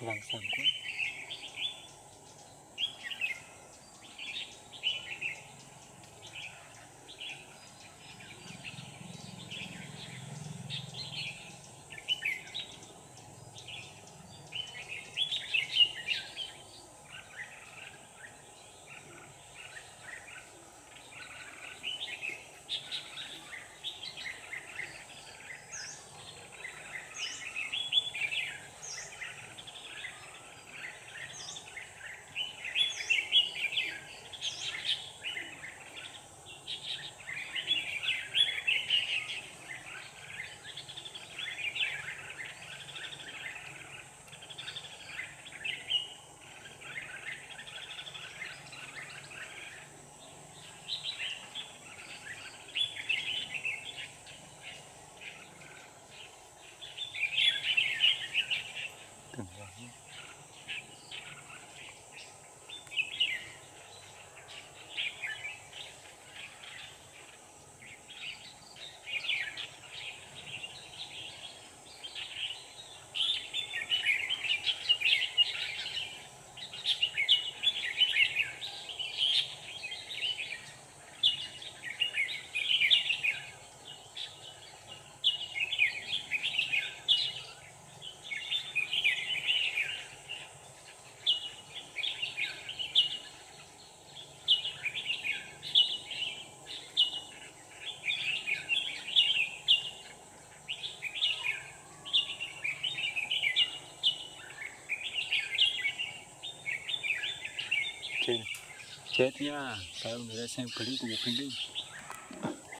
两三个 ông đã xem clip của một Khánh Linh